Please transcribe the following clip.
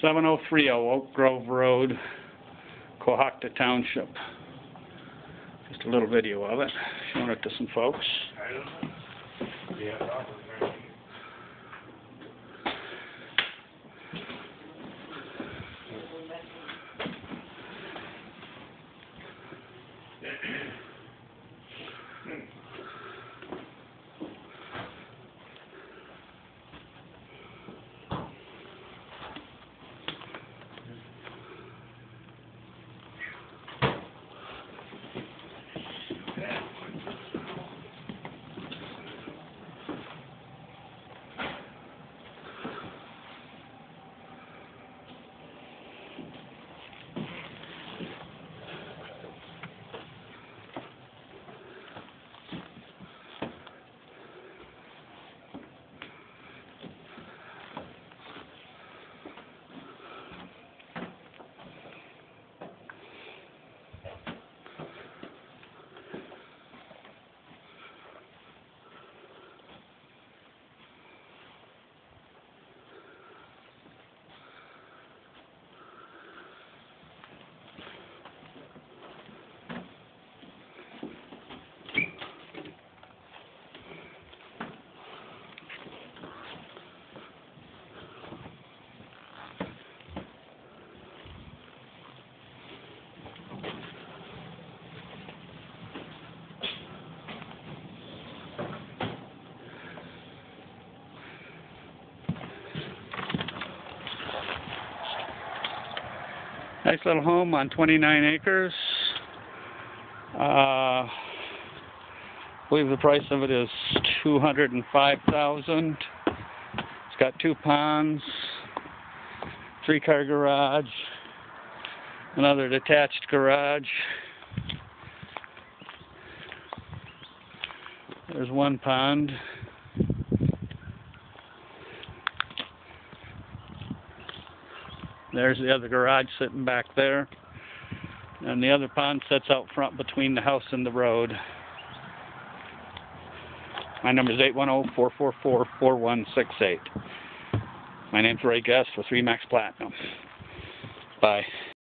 7030 Oak Grove Road, Cohoctah Township. Just a little video of it, showing it to some folks. Nice little home on 29 acres. Uh, I believe the price of it is 205,000. It's got two ponds, three-car garage, another detached garage. There's one pond. There's the other garage sitting back there. And the other pond sits out front between the house and the road. My number is 810-444-4168. My name's Ray Guest with Remax Platinum. Bye.